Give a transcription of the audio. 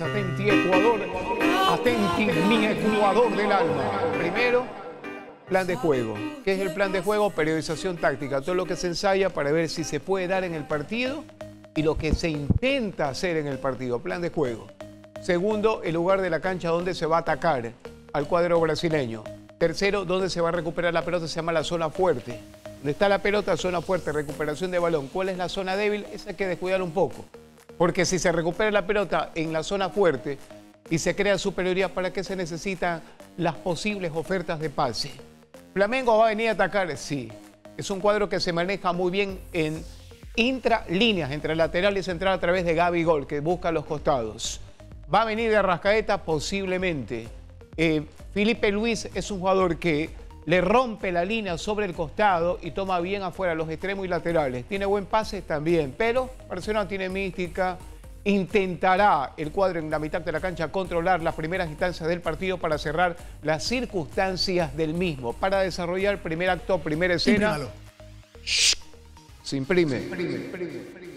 Atenti Ecuador, atenti mi Ecuador del alma. Primero, plan de juego. ¿Qué es el plan de juego? Periodización táctica, todo lo que se ensaya para ver si se puede dar en el partido y lo que se intenta hacer en el partido, plan de juego. Segundo, el lugar de la cancha donde se va a atacar al cuadro brasileño. Tercero, donde se va a recuperar la pelota, se llama la zona fuerte. Donde está la pelota, zona fuerte, recuperación de balón. ¿Cuál es la zona débil? Esa hay que descuidar un poco. Porque si se recupera la pelota en la zona fuerte y se crea superioridad, ¿para qué se necesitan las posibles ofertas de pase? ¿Flamengo va a venir a atacar? Sí. Es un cuadro que se maneja muy bien en intralíneas, entre lateral y central a través de Gaby Gol, que busca los costados. ¿Va a venir de Rascaeta? Posiblemente. Eh, Felipe Luis es un jugador que le rompe la línea sobre el costado y toma bien afuera los extremos y laterales. Tiene buen pase también, pero Barcelona tiene mística. Intentará el cuadro en la mitad de la cancha controlar las primeras instancias del partido para cerrar las circunstancias del mismo, para desarrollar primer acto, primera escena. Se imprime. Se imprime.